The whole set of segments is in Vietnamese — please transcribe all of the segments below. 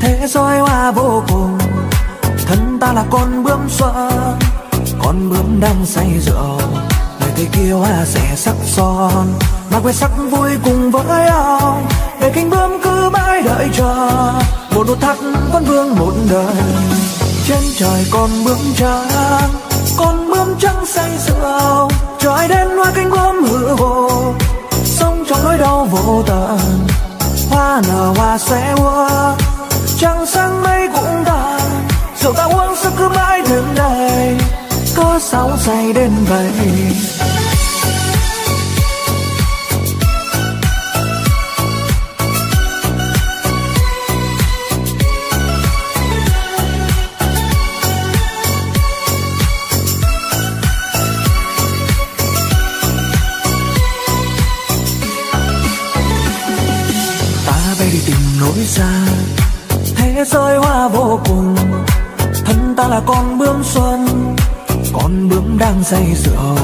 thế doi hoa vô cùng, thân ta là con bướm xuân con bướm đang say rượu người thế kia hoa rẻ sắc son. Mà quên sắc vui cùng với ông, để cánh bướm cứ mãi đợi chờ. Một nụ thắt vẫn vương một đời, trên trời con bướm trắng. Con bướm trắng say rượu, trời đến hoa cánh bướm hư hồ sống trong nỗi đau vô tận hoa nở hoa sẽ hoa trăng sáng mây cũng tàn rượu ta uống sao cứ mãi đường đầy có sao say đến vậy nỗi xa thế giới hoa vô cùng, thân ta là con bướm xuân. Con bướm đang say rượu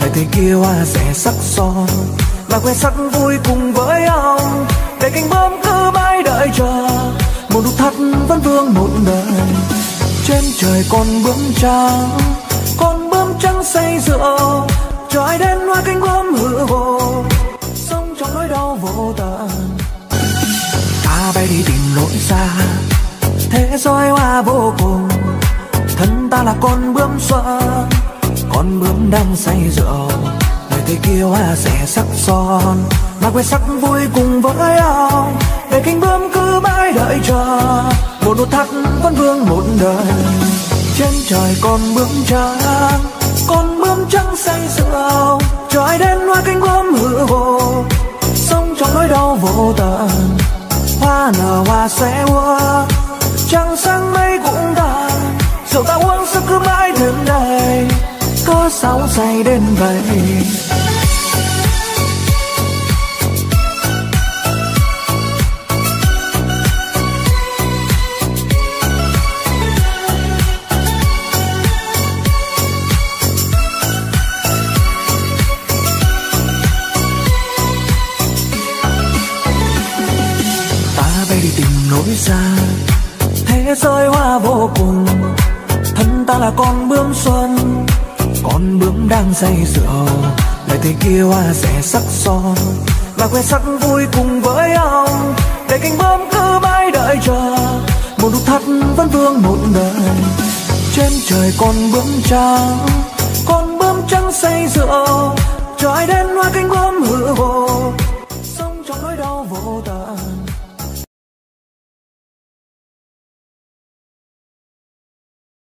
lại thấy kia hoa rẻ sắc son. Và quê sắc vui cùng với ông, để cánh bướm cứ mãi đợi chờ. Một nụ thắt vẫn vương một đời, trên trời con bướm trắng. Con bướm trắng say rượu, cho ai đến hoa cánh bướm hư vô. Sống trong nỗi đau vô tận ta bay đi tìm lối xa thế giới hoa vô cùng, thân ta là con bướm xuân con bướm đang say rượu người thấy kia hoa rẻ sắc son. Mà quên sắc vui cùng với ông, để cánh bướm cứ mãi đợi chờ. Một nụ thắt vẫn vương một đời, trên trời con bướm trắng. Con bướm trắng say rượu, trời đen đến hoa cánh bướm hư hồ sống trong nỗi đau vô tận nở hoa sẽ hoa trăng sáng mây cũng tàn rượu ta uống sao cứ mãi thêm đây, có sóng say đến vậy. già thế rơi hoa vô cùng, thân ta là con bướm xuân. Con bướm đang say rượu lại thấy kia hoa rẻ sắc son. Là quen sắc vui cùng với ông, để cánh bướm cứ mãi đợi chờ. Một nút thắt vẫn vương một đời, trên trời con bướm trắng. Con bướm trắng say rượu trời đen hoa cánh bướm hự hồ sống trong nỗi đau vô tận.